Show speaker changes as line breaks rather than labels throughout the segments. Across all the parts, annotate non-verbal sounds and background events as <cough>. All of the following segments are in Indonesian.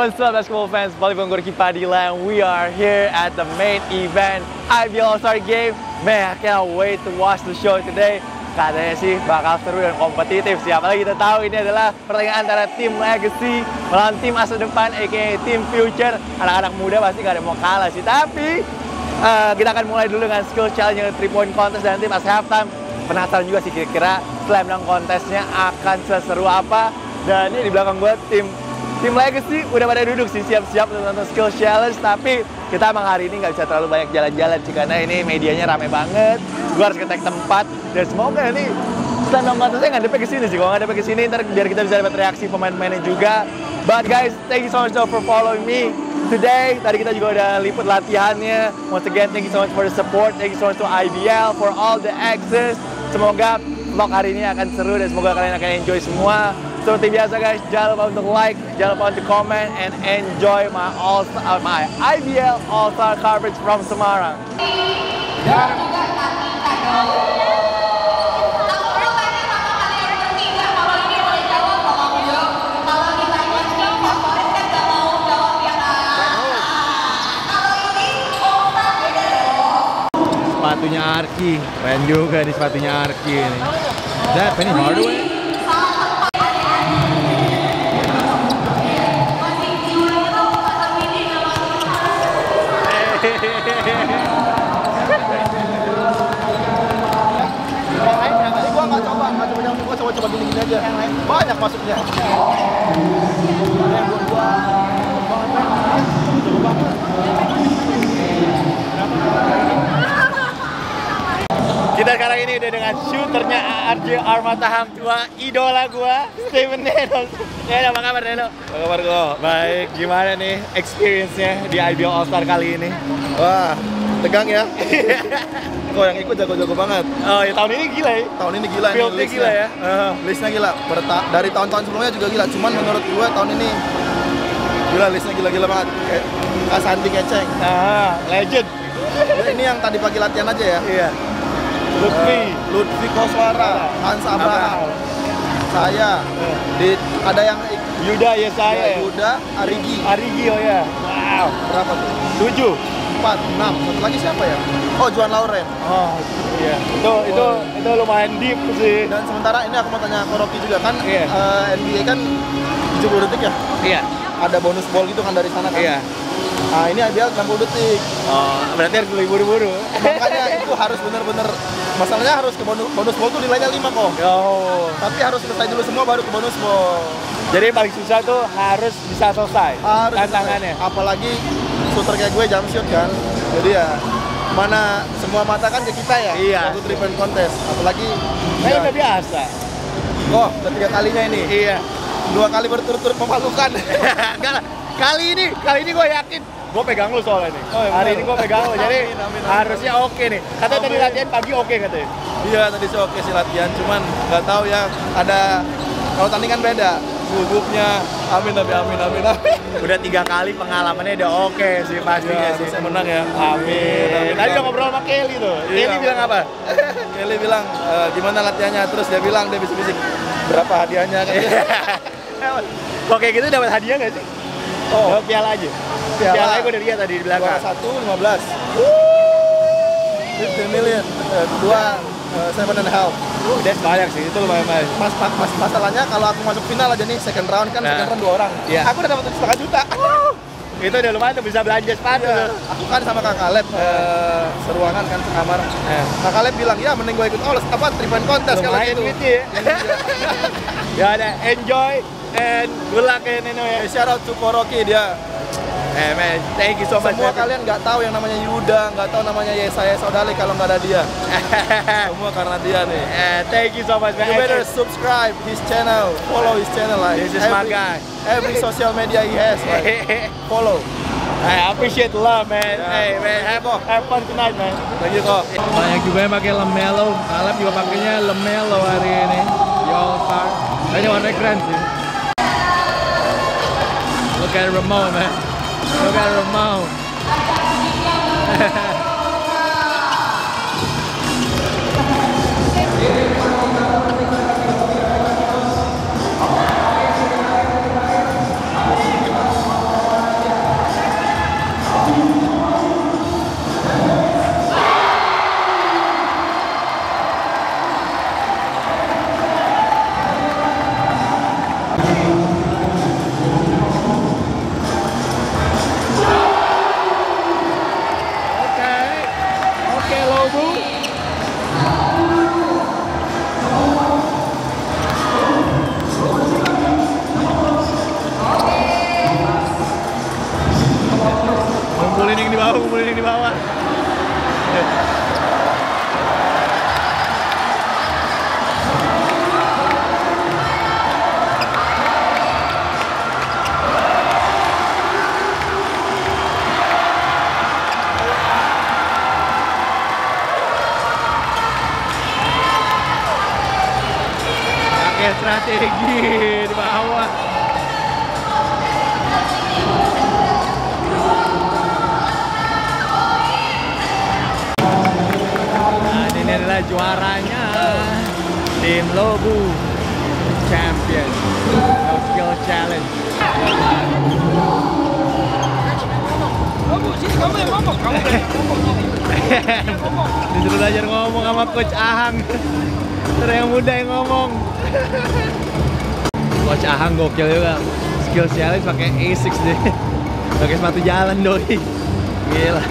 What's up basketball fans, balik Ricky Padilla and we are here at the main event IBL All-Star Game. Man, I can't wait to watch the show today. Katanya sih bakal seru dan kompetitif. Sih Apalagi kita tahu? Ini adalah pertandingan antara tim Legacy melawan tim masa depan aka tim Future. Anak-anak muda pasti gak ada mau kalah sih. Tapi uh, kita akan mulai dulu dengan skill challenge yang 3 point contest dan tim as halftime. Penasaran juga sih kira-kira slam dunk contestnya akan seseru apa? Dan ini di belakang gue tim Tim Legacy udah pada duduk sih siap-siap untuk nonton skill challenge tapi kita emang hari ini nggak bisa terlalu banyak jalan-jalan sih karena ini medianya rame banget. Gue harus ketek tempat dan semoga nanti stand up saya nggak ke sini sih. Kalau nggak ke sini ntar biar kita bisa dapat reaksi pemain-pemainnya juga. But guys, thank you so much for following me today. Tadi kita juga udah liput latihannya. Once again, thank you so much for the support. Thank you so much to IBL for all the access. Semoga vlog hari ini akan seru dan semoga kalian akan enjoy semua. Seperti biasa guys, jangan lupa untuk like, jangan lupa untuk comment, and enjoy my all uh, my IBL All Star coverage from Semarang. Sepatunya Arki, keren juga di sepatunya Arki ini. Is that Penny Hardaway? Aja. Banyak masuknya. yang gua kita sekarang ini udah dengan shooternya ARJ Armata Hang tua idola gua Steven Neno ya apa kabar Neno?
apa kabar gua?
baik gimana nih experience-nya di IBL All Star kali ini?
wah tegang ya <laughs> kok yang ikut jago-jago banget?
Oh ya tahun ini gila ya.
Tahun ini gila
Fieldnya gila ya. Uh.
listnya gila. Berta dari tahun-tahun sebelumnya juga gila. Cuman menurut gue tahun ini gila listnya gila-gila banget. Kayak Kasanti Keceng.
Ah legend.
Ya, ini yang tadi pagi latihan aja ya?
Iya. Lutfi. Uh,
Lutfi Koswara Hans Abraham. Saya. Uh. di ada yang
Yuda ya saya.
Ya, Yuda Arigi.
Arigi oh ya. Wow.
Berapa tuh?
Tujuh.
4, 6. Satu lagi siapa ya? Oh, Juan Lauren.
Oh, iya. Itu oh. itu itu lumayan deep sih.
Dan sementara ini aku mau tanya ke Rocky juga kan yeah. uh, NBA kan 70 detik ya?
Iya.
Ada bonus ball gitu kan dari sana kan?
Iya.
Nah, ini IBL 60 detik.
Oh, berarti harus beli buru-buru.
Makanya itu harus bener-bener masalahnya harus ke bonus, bonus ball tuh nilainya 5 kok.
Oh.
Tapi harus selesai dulu semua baru ke bonus ball.
Jadi paling susah tuh harus bisa selesai
harus
tantangannya.
Selesai. Apalagi shooter kayak gue jump shoot kan jadi ya mana semua mata kan ke kita ya
iya.
waktu three point contest. Apalagi
saya ya. udah biasa.
Oh udah tiga kalinya ini.
Iya.
Dua kali berturut-turut memalukan. <laughs>
Enggak lah. Kali ini kali ini gue yakin. Gue pegang lu soalnya nih. Oh, iya, hari ini gue pegang lu. Jadi amin, amin, amin. harusnya oke okay nih. Katanya tadi latihan pagi oke okay, katanya.
Iya tadi sih oke okay sih latihan. Cuman nggak tahu ya ada kalau tandingan beda gugupnya amin tapi amin amin amin.
Udah tiga kali pengalamannya udah oke okay sih pastinya
ya,
sih.
menang ya.
Amin, amin. tadi udah ngobrol sama Kelly tuh. Iya, Kelly bilang apa?
Kelly bilang e, gimana latihannya? Terus dia bilang dia bisik-bisik berapa hadiahnya? Kan <laughs>
kok kayak gitu dapat hadiah nggak sih? Oh. Dapat piala aja? Piala, piala gue udah lihat tadi di belakang.
Satu lima belas. 15 million uh, dua uh, seven and a half
Udah banyak sih, itu lumayan banyak.
Mas, mas, mas masalahnya kalau aku masuk final aja nih second round kan nah. second round dua orang.
Iya.
Aku udah dapat setengah juta.
itu udah lumayan tuh bisa belanja sepatu. Iya.
Aku kan sama Kak Kaleb uh, seruangan kan sekamar. Eh. Kak Kaleb bilang ya mending gue ikut oh apa three point contest kalau gitu.
ya. Iya. <laughs> ya ada enjoy and good luck ya Neno ya.
Shout out to Koroki dia
Eh man, thank you so much.
Semua kalian nggak tahu yang namanya Yuda, nggak tahu namanya Yesaya Saudali kalau nggak ada dia. <laughs> Semua karena dia nih.
Eh, thank you so much man.
You better subscribe his channel, follow his channel like.
This is every, my guy.
Every social media he has, like, <laughs> follow.
I appreciate the love, man. Yeah. Hey, man, have, have fun tonight, man.
Thank you, kok.
Banyak juga yang pakai Lemelo. Kaleb juga pakainya Lemelo hari ini. Di All Star. Ini warnanya keren sih. Look at Ramon, man. Jogaram mão. <laughs> di.
yang
muda yang ngomong. Coach Ahang gokil juga. Skill challenge pakai A6 deh. Pakai sepatu jalan doi. Gila.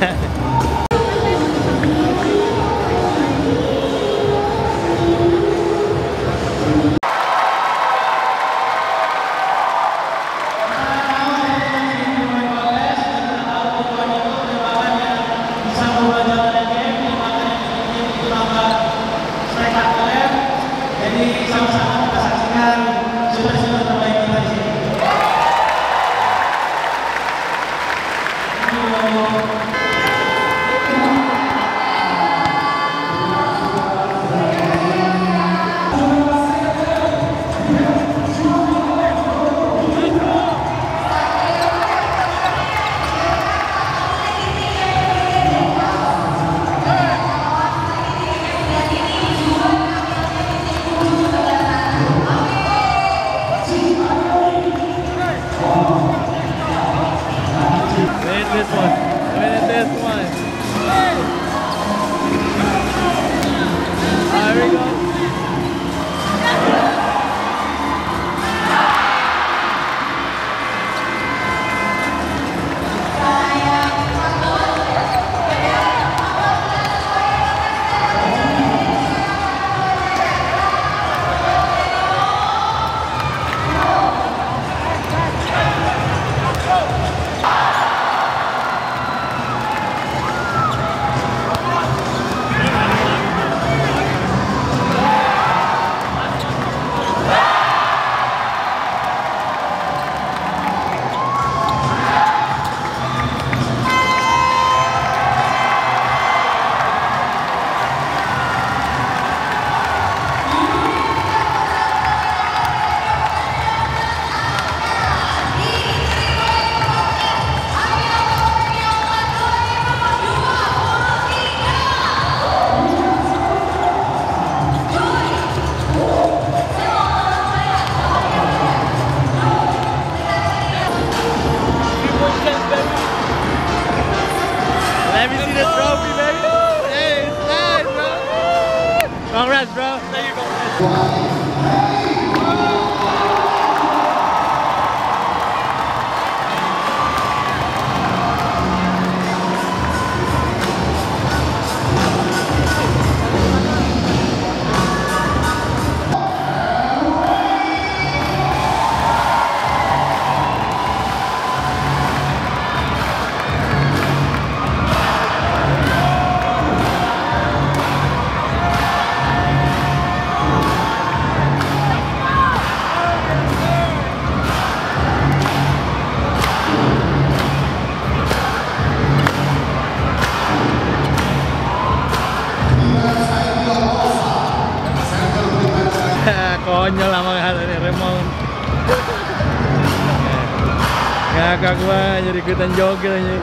ikutan joget aja.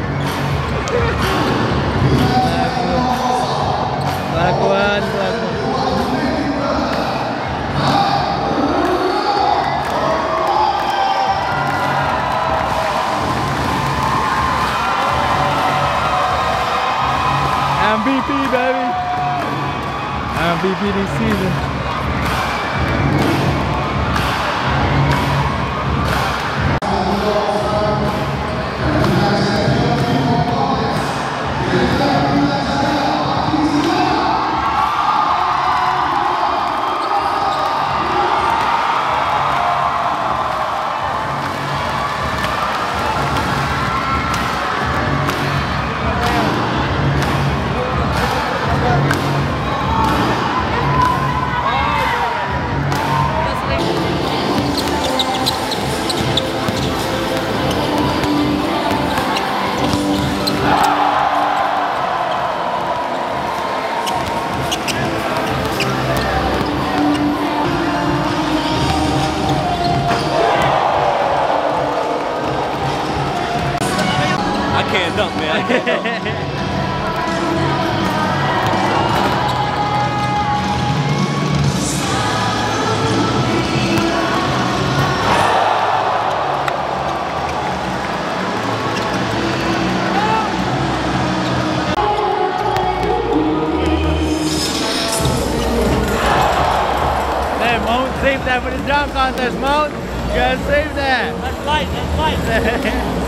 Kelakuan kelakuan. MVP baby. MVP di season.
Can't dunk, man. I can't dunk.
Hey, Mount, save that for the dunk contest, Mount. You gotta save that.
That's light, that's light. <laughs>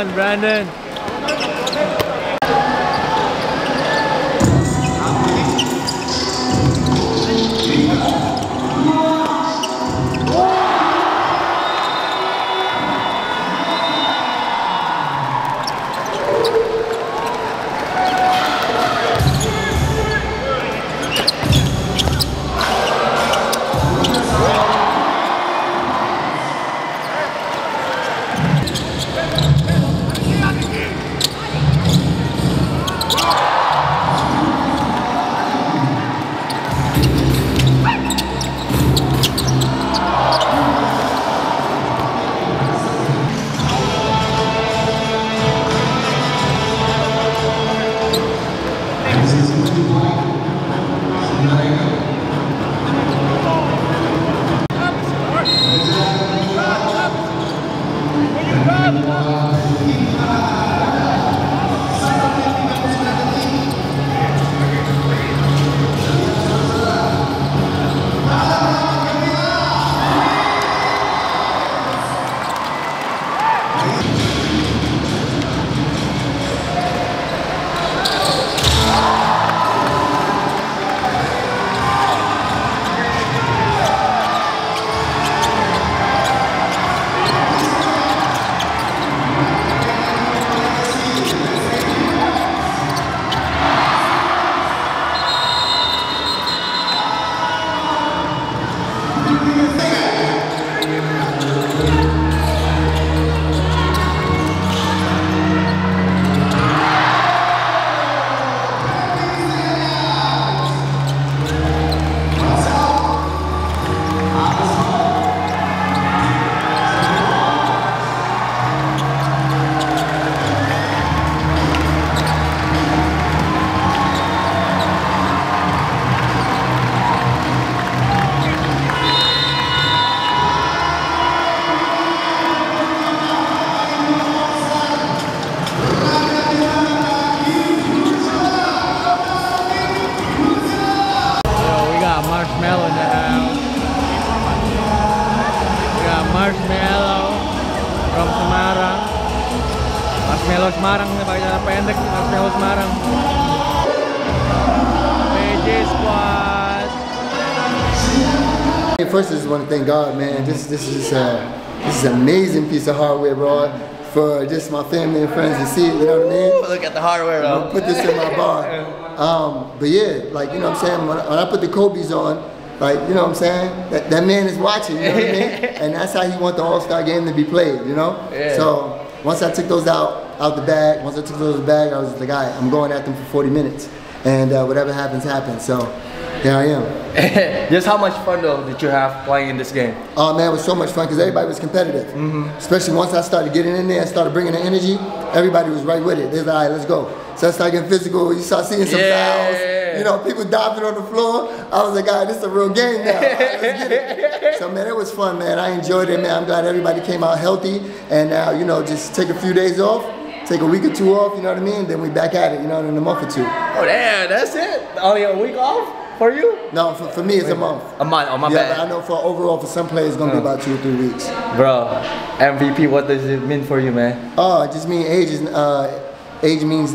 on, Brendan. Marshmallow Semarang nih pakai cara pendek Marshmallow Semarang. PJ Squad.
First, I just want to thank God, man. This this is uh, this is an amazing piece of hardware, bro. For just my family and friends to see it, you know what I mean?
Look at the hardware though.
Put this in my bar. Um, but yeah, like you know what I'm saying. When I, when I put the Kobe's on, like you know what I'm saying. That, that man is watching, you know what I mean? <laughs> And that's how he want the All Star game to be played, you know.
Yeah.
So once I took those out out the bag, once I took those out the bag, I was like, all right, I'm going at them for 40 minutes, and uh, whatever happens, happens. So here I am. <laughs>
Just how much fun though did you have playing in this game?
Oh man, it was so much fun because everybody was competitive. Especially once I started getting in there and started bringing the energy, everybody was right with it. They was like, all right, let's go. So I started getting physical. You start seeing some
Yeah.
fouls. You know, people diving on the floor. I was like, all right, this is a real game now. Right, let's get it. <laughs> So man, it was fun, man. I enjoyed it, man. I'm glad everybody came out healthy. And now, you know, just take a few days off, take a week or two off. You know what I mean? Then we back at it. You know, in a month or two.
Oh damn, that's it. Only a week off for you?
No, for, for me, it's a month.
A month. Oh my
yeah,
bad.
I know for overall, for some players, it's gonna be about two or three weeks.
Bro, MVP, what does it mean for you, man?
Oh, it just mean age is uh, age means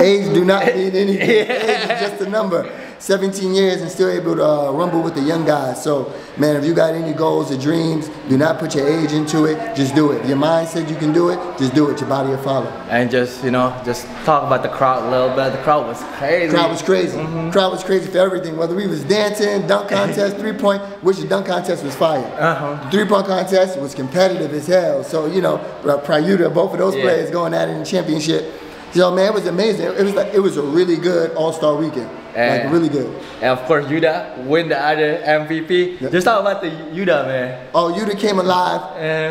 age do not <laughs> mean anything. Age is just a number. 17 years and still able to uh, rumble with the young guys. So, man, if you got any goals or dreams, do not put your age into it. Just do it. If your mind said you can do it, just do it. Your body will follow.
And just, you know, just talk about the crowd a little bit. The crowd was crazy.
Crowd was crazy. Crowd was crazy for everything. Whether we was dancing, dunk <laughs> contest, three point, which the dunk contest was fire.
Uh-huh.
The three point contest was competitive as hell. So you know, uh, Prayuta, both of those
Yeah.
players going at it in the championship. So man, it was amazing. It was like it was a really good All Star weekend.
And-
like really good.
And of course, Yuda win the other MVP.
Yeah.
Just talk about the Yuda, man.
Oh, Yuta came alive.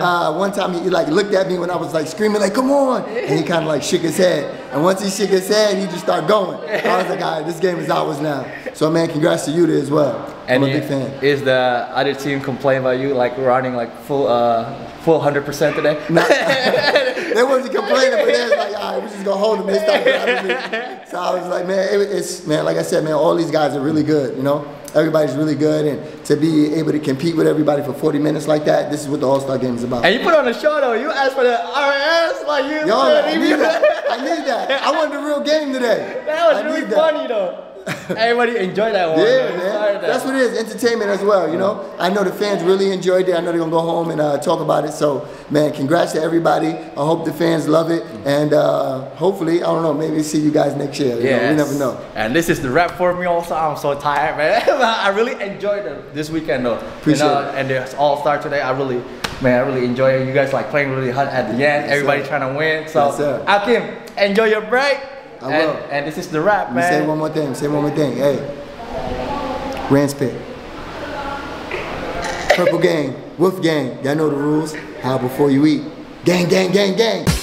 Uh, one time he like looked at me when I was like screaming like, "Come on!" and he kind of like shook his head. And once he shook his head, he just started going. I was like, "All right, this game is ours now." So man, congrats to Yuta as well. I'm a big fan.
Is the other team complain about you like running like full uh full hundred percent today? <laughs>
they wasn't complaining, but they was like, all right, we're just gonna hold them. They started grabbing me. So I was like, man, it, it's man, like I said, man, all these guys are really good, you know. Everybody's really good, and to be able to compete with everybody for 40 minutes like that, this is what the All Star Game is about.
And you put on a show though. You asked for the RS like you.
Yo, I need that. <laughs> I need that. I wanted the real game today.
That was
I
really funny though. <laughs> Everybody enjoyed that one.
Yeah, man.
that.
That's what it is. Entertainment as well. You know. I know the fans really enjoyed it. I know they're gonna go home and uh, talk about it. So, man, congrats to everybody. I hope the fans love it, and uh, hopefully, I don't know, maybe see you guys next year. You know, we never know.
And this is the wrap for me also. I'm so tired, man. <laughs> I really enjoyed it this weekend though.
Appreciate
you know,
it.
And the All Star today, I really, man, I really enjoy it. You guys like playing really hard at the end. Everybody
sir.
trying to win. So,
Yes.
Akim, enjoy your break.
I
and,
will.
And this is the
rap,
man.
say one more thing. Say one more thing. Hey, Rand's pick. Purple gang, Wolf gang. Y'all know the rules. How before you eat. Gang, gang, gang, gang.